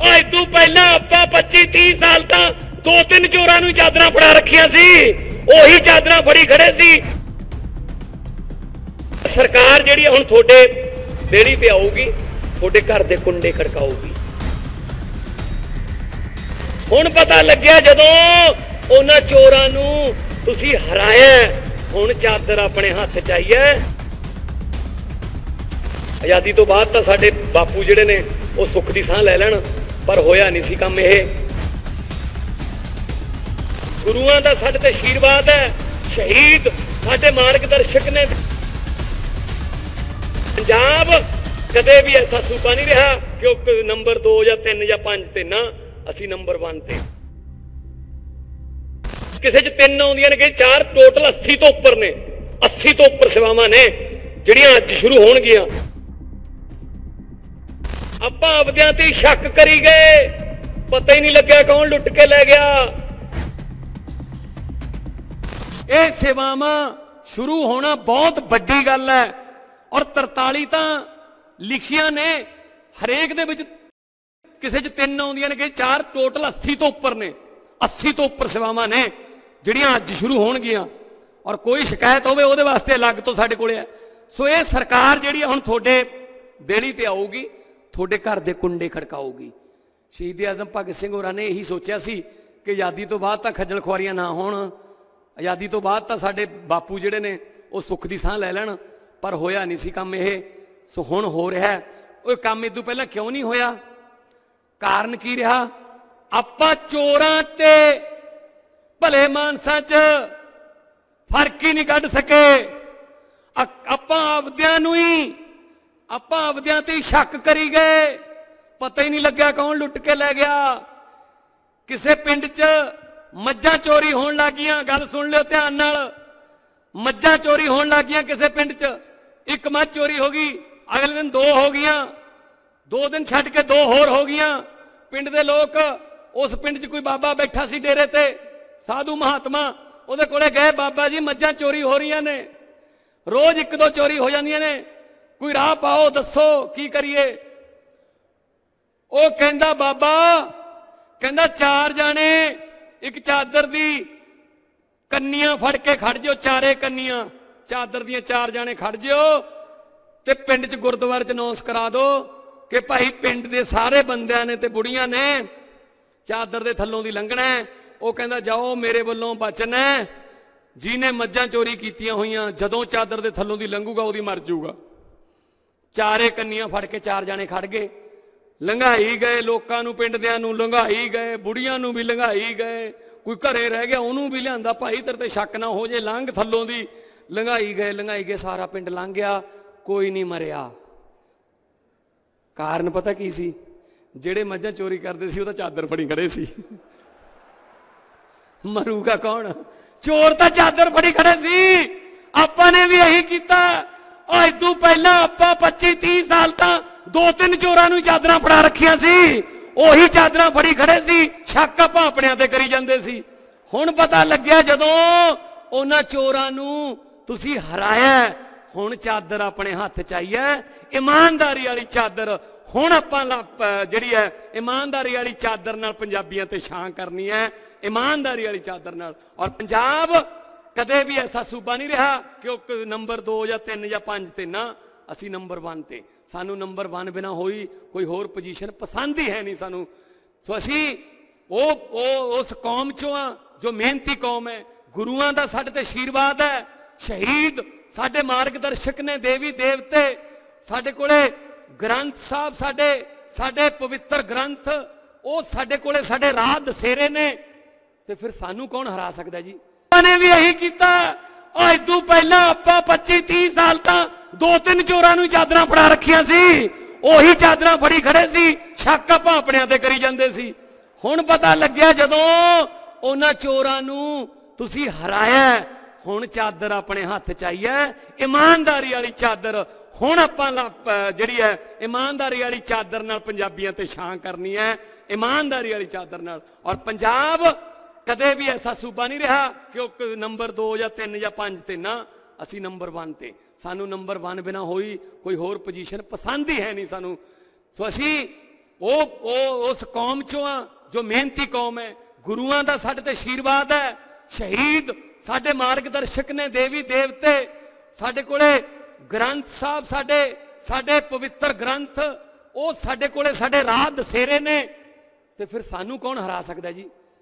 ਉਹ ਇਦੋਂ ਪਹਿਲਾਂ ਆਪਾਂ 25 30 ਸਾਲ ਤਾਂ ਦੋ ਤਿੰਨ ਚੋਰਾਂ ਨੂੰ ਚਾਦਰਾਂ ਫੜਾ ਰੱਖੀਆਂ ਸੀ। ਉਹੀ ਚਾਦਰਾਂ ਫੜੀ ਖੜੇ ਸੀ। ਸਰਕਾਰ ਜਿਹੜੀ ਹੁਣ ਤੁਹਾਡੇ ਬੇੜੀ ਤੇ ਆਊਗੀ, ਤੁਹਾਡੇ ਘਰ ਦੇ ਕੁੰਡੇ ਖੜਕਾਊਗੀ। ਹੁਣ ਪਤਾ ਲੱਗਿਆ ਜਦੋਂ ਉਹਨਾਂ ਚੋਰਾਂ ਨੂੰ ਤੁਸੀਂ ਹਰਾਇਆ, ਹੁਣ ਚਾਦਰ ਆਪਣੇ ਹੱਥ 'ਚ ਆਈ ਹੈ। ਆਜ਼ਾਦੀ ਤੋਂ ਬਾਅਦ ਤਾਂ ਸਾਡੇ ਬਾਪੂ ਜਿਹੜੇ ਨੇ, ਉਹ ਸੁੱਖ ਦੀ ਸਾਹ ਲੈ ਲੈਣ। ਪਰ ਹੋਇਆ ਨਹੀਂ ਸੀ ਕੰਮ ਇਹ। ਗੁਰੂਆਂ ਦਾ ਸਾਡੇ ਤੇ ਆਸ਼ੀਰਵਾਦ ਹੈ। ਸ਼ਹੀਦ ਸਾਡੇ ਮਾਰਗਦਰਸ਼ਕ ਨੇ। ਪੰਜਾਬ ਕਦੇ ਵੀ ਐਸਾ ਸੂਬਾ ਨਹੀਂ ਰਿਹਾ ਕਿ ਉਹ ਨੰਬਰ 2 ਜਾਂ 3 ਜਾਂ 5 ਤੇ ਨਾ ਅਸੀਂ ਨੰਬਰ 1 ਤੇ। ਕਿਸੇ 'ਚ ਤਿੰਨ ਆਉਂਦੀਆਂ ਨੇ ਕਿ ਚਾਰ ਟੋਟਲ 80 ਤੋਂ ਉੱਪਰ ਨੇ। 80 ਤੋਂ ਉੱਪਰ ਸੇਵਾਵਾਂ ਨੇ, ਜਿਹੜੀਆਂ ਅੱਜ ਸ਼ੁਰੂ ਹੋਣਗੀਆਂ। ਆਪਾਂ ਆਪਦਿਆਂ ਤੇ ਸ਼ੱਕ ਕਰੀ ਗਏ। ਪਤਾ ਹੀ ਨਹੀਂ ਲੱਗਿਆ ਕੌਣ ਲੁੱਟ ਕੇ ਲੈ ਗਿਆ। ਇਹ ਸੇਵਾਵਾਂ ਸ਼ੁਰੂ ਹੋਣਾ ਬਹੁਤ ਵੱਡੀ ਗੱਲ ਹੈ। ਔਰ 43 ਤਾਂ ਲਿਖੀਆਂ ਨੇ। ਹਰੇਕ ਦੇ ਵਿੱਚ ਕਿਸੇ 'ਚ ਤਿੰਨ ਆਉਂਦੀਆਂ ਨੇ ਕਿ ਚਾਰ ਟੋਟਲ 80 ਤੋਂ ਉੱਪਰ ਨੇ। 80 ਤੋਂ ਉੱਪਰ ਸੇਵਾਵਾਂ ਨੇ, ਜਿਹੜੀਆਂ ਅੱਜ ਸ਼ੁਰੂ ਹੋਣਗੀਆਂ। ਔਰ ਕੋਈ ਸ਼ਿਕਾਇਤ ਹੋਵੇ ਉਹਦੇ ਵਾਸਤੇ ਅਲੱਗ ਤੋਂ ਸਾਡੇ ਕੋਲੇ ਹੈ। ਸੋ ਇਹ ਸਰਕਾਰ ਜਿਹੜੀ ਹੈ ਹੁਣ ਤੁਹਾਡੇ ਦੇਣੀ ਤੇ ਆਊਗੀ। ਤੁਹਾਡੇ ਘਰ ਦੇ ਕੁੰਡੇ ਖੜਕਾਊਗੀ ਸ਼ਹੀਦ ਆਜ਼ਮ ਭਗਤ ਸਿੰਘ ਹੋਰਾਂ ਨੇ ਇਹੀ ਸੋਚਿਆ ਸੀ ਕਿ ਆਜ਼ਾਦੀ ਤੋਂ ਬਾਅਦ ਤਾਂ ਖੱਜਲ ਖੁਆਰੀਆਂ ਨਾ ਹੋਣ। ਆਜ਼ਾਦੀ ਤੋਂ ਬਾਅਦ ਤਾਂ ਸਾਡੇ ਬਾਪੂ ਜਿਹੜੇ ਨੇ, ਉਹ ਸੁੱਖ ਦੀ ਸਾਹ ਲੈ ਲੈਣ, ਪਰ ਹੋਇਆ ਨਹੀਂ ਸੀ ਕੰਮ ਇਹ। ਸੋ ਹੁਣ ਹੋ ਰਿਹਾ ਉਹ ਕੰਮ ਇਹ ਤੋਂ ਪਹਿਲਾਂ ਕਿਉਂ ਨਹੀਂ ਹੋਇਆ? ਕਾਰਨ ਕੀ ਰਿਹਾ? ਆਪਾਂ ਚੋਰਾਂ ਤੇ ਭਲੇ ਮਾਨਸਾਂ 'ਚ ਫ਼ਰਕ ਹੀ ਨਹੀਂ ਕੱਢ ਸਕੇ। ਆਪਾਂ ਆਪਦਿਆਂ ਨੂੰ ਹੀ ਆਪਾਂ ਆਪਦਿਆਂ ਤੇ ਸ਼ੱਕ ਕਰੀ ਗਏ। ਪਤਾ ਹੀ ਨਹੀਂ ਲੱਗਿਆ ਕੌਣ ਲੁੱਟ ਕੇ ਲੈ ਗਿਆ। ਕਿਸੇ ਪਿੰਡ 'ਚ ਮੱਝਾਂ ਚੋਰੀ ਹੋਣ ਲੱਗੀਆਂ। ਗੱਲ ਸੁਣ ਲਿਓ ਧਿਆਨ ਨਾਲ। ਮੱਝਾਂ ਚੋਰੀ ਹੋਣ ਲੱਗੀਆਂ ਕਿਸੇ ਪਿੰਡ 'ਚ। ਇੱਕ ਮੱਝ ਚੋਰੀ ਹੋ ਗਈ, ਅਗਲੇ ਦਿਨ ਦੋ ਹੋ ਗਈਆਂ। ਦੋ ਦਿਨ ਛੱਡ ਕੇ ਦੋ ਹੋਰ ਹੋ ਗਈਆਂ। ਪਿੰਡ ਦੇ ਲੋਕ ਉਸ ਪਿੰਡ 'ਚ ਕੋਈ ਬਾਬਾ ਬੈਠਾ ਸੀ ਡੇਰੇ ਤੇ। ਸਾਧੂ ਮਹਾਤਮਾ, ਉਹਦੇ ਕੋਲੇ ਗਏ, ਬਾਬਾ ਜੀ ਮੱਝਾਂ ਚੋਰੀ ਹੋ ਰਹੀਆਂ ਨੇ। ਰੋਜ਼ ਇੱਕ ਦੋ ਚੋਰੀ ਹੋ ਜਾਂਦੀਆਂ ਨੇ। ਕੋਈ ਰਾਹ ਪਾਓ, ਦੱਸੋ ਕੀ ਕਰੀਏ? ਉਹ ਕਹਿੰਦਾ, ਬਾਬਾ, ਕਹਿੰਦਾ ਚਾਰ ਜਾਣੇ, ਇੱਕ ਚਾਦਰ ਦੀ ਕੰਨੀਆਂ ਫੜ ਕੇ ਖੜ ਜਿਓ, ਚਾਰੇ ਕੰਨੀਆਂ। ਚਾਦਰ ਦੀਆਂ ਚਾਰ ਜਾਣੇ ਖੜ ਜਿਓ ਤੇ ਪਿੰਡ 'ਚ ਗੁਰਦੁਆਰੇ 'ਚ ਅਨਾਉਂਸ ਕਰਾ ਦਿਓ ਕਿ ਭਾਈ ਪਿੰਡ ਦੇ ਸਾਰੇ ਬੰਦਿਆਂ ਨੇ ਤੇ ਬੁੜੀਆਂ ਨੇ ਚਾਦਰ ਦੇ ਥੱਲੋਂ ਦੀ ਲੰਘਣਾ ਉਹ ਕਹਿੰਦਾ, ਜਾਓ, ਮੇਰੇ ਵੱਲੋਂ ਬਚਨ ਹੈ। ਜਿਹਨੇ ਮੱਝਾਂ ਚੋਰੀ ਕੀਤੀਆਂ ਹੋਈਆਂ, ਜਦੋਂ ਚਾਦਰ ਦੇ ਥੱਲੋਂ ਦੀ ਲੰਘੂਗਾ, ਉਹਦੀ ਮਰ ਜਾਊਗਾ। ਚਾਰੇ ਕੰਨੀਆਂ ਫੜ ਕੇ ਚਾਰ ਜਾਣੇ ਖੜ ਗਏ। ਲੰਘਾਈ ਗਏ ਲੋਕਾਂ ਨੂੰ, ਪਿੰਡਦਿਆਂ ਨੂੰ, ਲੰਘਾਈ ਗਏ, ਬੁੜੀਆਂ ਨੂੰ ਵੀ ਲੰਘਾਈ ਗਏ। ਕੋਈ ਘਰੇ ਰਹਿ ਗਿਆ, ਉਹਨੂੰ ਵੀ ਲਿਆਂਦਾ। ਭਾਈ ਤੇਰੇ ਤੇ ਸ਼ੱਕ ਨਾ ਹੋ ਜੇ ਲੰਘ ਥੱਲੋਂ ਦੀ। ਲੰਘਾਈ ਗਏ ਲੰਘਾਈ ਗਏ, ਸਾਰਾ ਪਿੰਡ ਲੰਘ ਗਿਆ। ਕੋਈ ਨਹੀਂ ਮਰਿਆ। ਕਾਰਨ ਪਤਾ ਕੀ ਸੀ? ਜਿਹੜੇ ਮੱਝਾਂ ਚੋਰੀ ਕਰਦੇ ਸੀ, ਉਹ ਤਾਂ ਚਾਦਰ ਫੜੀ ਖੜੇ ਸੀ। ਮਰੂਗਾ ਕੌਣ? ਚੋਰ ਤਾਂ ਚਾਦਰ ਫੜੀ ਖੜੇ ਸੀ। ਆਪਾਂ ਨੇ ਵੀ ਇਹੀ ਕੀਤਾ। ਉਹ ਇਦੋਂ ਪਹਿਲਾਂ ਆਪਾਂ 25 30 ਸਾਲ ਤਾਂ ਦੋ ਤਿੰਨ ਚੋਰਾਂ ਨੂੰ ਚਾਦਰਾਂ ਫੜਾ ਰੱਖੀਆਂ ਸੀ। ਉਹੀ ਚਾਦਰਾਂ ਫੜੀ ਖੜੇ ਸੀ। ਸ਼ੱਕ ਆਪਾਂ ਆਪਣਿਆਂ ਤੇ ਕਰੀ ਜਾਂਦੇ ਸੀ। ਹੁਣ ਪਤਾ ਲੱਗਿਆ ਜਦੋਂ ਉਹਨਾਂ ਚੋਰਾਂ ਨੂੰ ਤੁਸੀਂ ਹਰਾਇਆ ਹੁਣ ਚਾਦਰ ਆਪਣੇ ਹੱਥ 'ਚ ਆਈ ਹੈ। ਇਮਾਨਦਾਰੀ ਵਾਲੀ ਚਾਦਰ ਹੁਣ ਆਪਾਂ ਜਿਹੜੀ ਹੈ, ਇਮਾਨਦਾਰੀ ਵਾਲੀ ਚਾਦਰ ਨਾਲ ਪੰਜਾਬੀਆਂ ਤੇ ਛਾਂ ਕਰਨੀ ਹੈ। ਇਮਾਨਦਾਰੀ ਵਾਲੀ ਚਾਦਰ ਨਾਲ। ਔਰ ਪੰਜਾਬ ਕਦੇ ਵੀ ਐਸਾ ਸੂਬਾ ਨਹੀਂ ਰਿਹਾ ਕਿ ਉਹ ਨੰਬਰ 2 ਜਾਂ 3 ਜਾਂ 5 ਤੇ ਨਾ ਅਸੀਂ ਨੰਬਰ 1 ਤੇ। ਸਾਨੂੰ ਨੰਬਰ 1 ਬਿਨਾ ਹੋਈ ਕੋਈ ਹੋਰ ਪੋਜੀਸ਼ਨ ਪਸੰਦ ਹੀ ਹੈ ਨਹੀਂ ਸਾਨੂੰ। ਸੋ ਅਸੀਂ ਉਹ ਉਹ, ਉਸ ਕੌਮ ਚੋਂ ਆ ਜੋ ਮਿਹਨਤੀ ਕੌਮ ਹੈ। ਗੁਰੂਆਂ ਦਾ ਸਾਡੇ ਤੇ ਆਸ਼ੀਰਵਾਦ ਹੈ। ਸ਼ਹੀਦ ਸਾਡੇ ਮਾਰਗਦਰਸ਼ਕ ਨੇ, ਦੇਵੀ ਦੇਵਤੇ। ਸਾਡੇ ਕੋਲੇ ਗ੍ਰੰਥ ਸਾਹਿਬ, ਸਾਡੇ ਸਾਡੇ ਪਵਿੱਤਰ ਗ੍ਰੰਥ, ਉਹ ਸਾਡੇ ਕੋਲੇ ਸਾਡੇ ਰਾਹ ਦਸੇਰੇ ਨੇ। ਤੇ ਫਿਰ ਸਾਨੂੰ ਕੌਣ ਹਰਾ ਸਕਦਾ ਜੀ? ਉਹਨਾਂ ਨੇ ਵੀ ਇਹੀ ਕੀਤਾ। ਉਹ ਇਦੋਂ ਪਹਿਲਾਂ ਆਪਾਂ 25 30 ਸਾਲ ਤਾਂ ਦੋ ਤਿੰਨ ਚੋਰਾਂ ਨੂੰ ਚਾਦਰਾਂ ਫੜਾ ਰੱਖੀਆਂ ਸੀ। ਉਹੀ ਚਾਦਰਾਂ ਫੜੀ ਖੜੇ ਸੀ। ਸ਼ੱਕ ਆਪਾਂ ਆਪਣਿਆਂ ਤੇ ਕਰੀ ਜਾਂਦੇ ਸੀ। ਹੁਣ ਪਤਾ ਲੱਗਿਆ ਜਦੋਂ ਉਹਨਾਂ ਚੋਰਾਂ ਨੂੰ ਤੁਸੀਂ ਹਰਾਇਆ ਹੁਣ ਚਾਦਰ ਆਪਣੇ ਹੱਥ 'ਚ ਆਈ ਹੈ। ਇਮਾਨਦਾਰੀ ਵਾਲੀ ਚਾਦਰ। ਹੁਣ ਆਪਾਂ ਜਿਹੜੀ ਹੈ, ਇਮਾਨਦਾਰੀ ਵਾਲੀ ਚਾਦਰ ਨਾਲ ਪੰਜਾਬੀਆਂ ਤੇ ਛਾਂ ਕਰਨੀ ਹੈ। ਇਮਾਨਦਾਰੀ ਵਾਲੀ ਚਾਦਰ ਨਾਲ। ਔਰ ਪੰਜਾਬ ਕਦੇ ਵੀ ਐਸਾ ਸੂਬਾ ਨਹੀਂ ਰਿਹਾ ਕਿ ਉਹ ਕ- ਨੰਬਰ 2 ਜਾਂ 3 ਜਾਂ 5 ਤੇ ਨਾ ਅਸੀਂ ਨੰਬਰ 1 ਤੇ। ਸਾਨੂੰ ਨੰਬਰ 1 ਬਿਨਾ ਹੋਈ ਕੋਈ ਹੋਰ ਪੋਜੀਸ਼ਨ ਪਸੰਦ ਹੀ ਹੈ ਨਹੀਂ ਸਾਨੂੰ। ਸੋ ਅਸੀਂ ਉਹ ਉਹ, ਉਸ ਕੌਮ ਚੋਂ ਆ ਜੋ ਮਿਹਨਤੀ ਕੌਮ ਹੈ। ਗੁਰੂਆਂ ਦਾ ਸਾਡੇ ਤੇ ਆਸ਼ੀਰਵਾਦ ਹੈ। ਸ਼ਹੀਦ ਸਾਡੇ ਮਾਰਗਦਰਸ਼ਕ ਨੇ, ਦੇਵੀ ਦੇਵਤੇ। ਸਾਡੇ ਕੋਲੇ ਗ੍ਰੰਥ ਸਾਹਿਬ, ਸਾਡੇ ਸਾਡੇ ਪਵਿੱਤਰ ਗ੍ਰੰਥ, ਉਹ ਸਾਡੇ ਕੋਲੇ ਸਾਡੇ ਰਾਹ ਦਸੇਰੇ ਨੇ। ਤੇ ਫਿਰ ਸਾਨੂੰ ਕੌਣ ਹਰਾ ਸਕਦਾ ਜੀ?